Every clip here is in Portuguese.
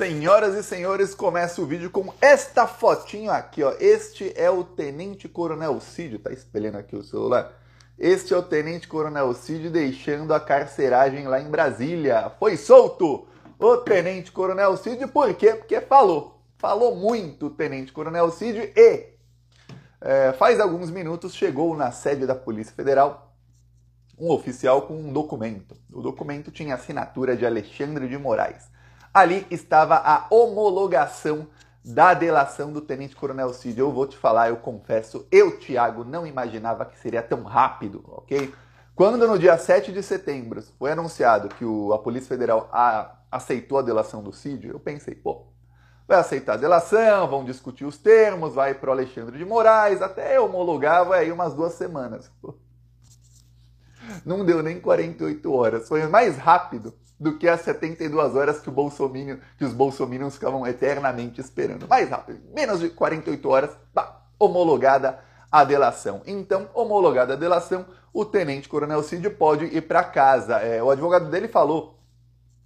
Senhoras e senhores, começa o vídeo com esta fotinho aqui, ó. Este é o Tenente Coronel Cid, tá espelhando aqui o celular. Este é o Tenente Coronel Cid deixando a carceragem lá em Brasília. Foi solto o Tenente Coronel Cid, por quê? Porque falou. Falou muito o Tenente Coronel Cid e é, faz alguns minutos chegou na sede da Polícia Federal um oficial com um documento. O documento tinha assinatura de Alexandre de Moraes. Ali estava a homologação da delação do Tenente Coronel Cid. Eu vou te falar, eu confesso, eu, Thiago, não imaginava que seria tão rápido, ok? Quando no dia 7 de setembro foi anunciado que o, a Polícia Federal a, aceitou a delação do Cid, eu pensei, pô, vai aceitar a delação, vão discutir os termos, vai para o Alexandre de Moraes, até homologar vai aí umas duas semanas. Não deu nem 48 horas, foi mais rápido do que as 72 horas que, o que os bolsominions ficavam eternamente esperando. Mais rápido, menos de 48 horas, pá, homologada a delação. Então, homologada a delação, o tenente coronel Cid pode ir para casa. É, o advogado dele falou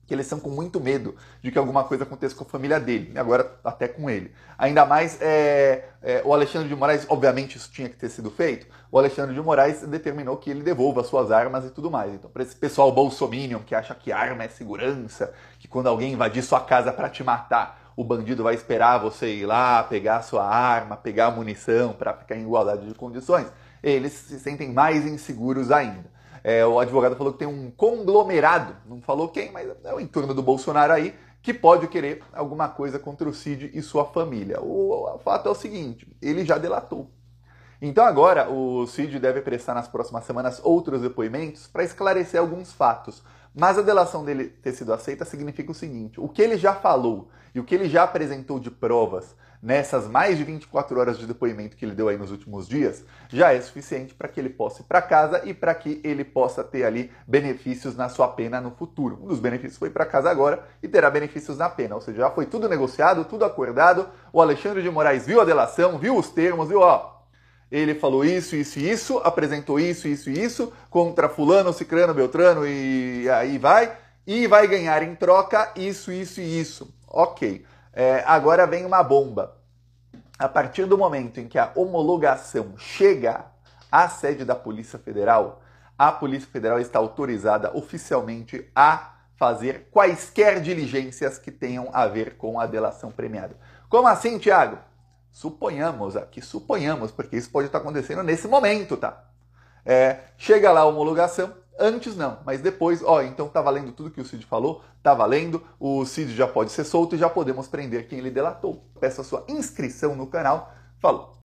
que eles são com muito medo de que alguma coisa aconteça com a família dele, e agora até com ele. Ainda mais é, é, o Alexandre de Moraes, obviamente isso tinha que ter sido feito, o Alexandre de Moraes determinou que ele devolva suas armas e tudo mais. Então, para esse pessoal bolsominion que acha que arma é segurança, que quando alguém invadir sua casa para te matar, o bandido vai esperar você ir lá, pegar sua arma, pegar a munição para ficar em igualdade de condições, eles se sentem mais inseguros ainda. É, o advogado falou que tem um conglomerado, não falou quem, mas é o entorno do Bolsonaro aí, que pode querer alguma coisa contra o Cid e sua família. O, o fato é o seguinte: ele já delatou. Então agora o Cid deve prestar nas próximas semanas outros depoimentos para esclarecer alguns fatos. Mas a delação dele ter sido aceita significa o seguinte: o que ele já falou e o que ele já apresentou de provas nessas mais de 24 horas de depoimento que ele deu aí nos últimos dias, já é suficiente para que ele possa ir para casa e para que ele possa ter ali benefícios na sua pena no futuro. Um dos benefícios foi para casa agora e terá benefícios na pena, ou seja, já foi tudo negociado, tudo acordado. O Alexandre de Moraes viu a delação, viu os termos, viu, ó, ele falou isso, isso e isso, apresentou isso, isso e isso contra fulano, cicrano, beltrano e aí vai, e vai ganhar em troca isso, isso e isso. Ok. É, agora vem uma bomba. A partir do momento em que a homologação chega à sede da Polícia Federal, a Polícia Federal está autorizada oficialmente a fazer quaisquer diligências que tenham a ver com a delação premiada. Como assim, Tiago? Suponhamos aqui, suponhamos, porque isso pode estar acontecendo nesse momento, tá? É, chega lá a homologação, Antes não, mas depois, ó, então tá valendo tudo que o Cid falou, tá valendo, o Cid já pode ser solto e já podemos prender quem ele delatou. Peço a sua inscrição no canal. Falou!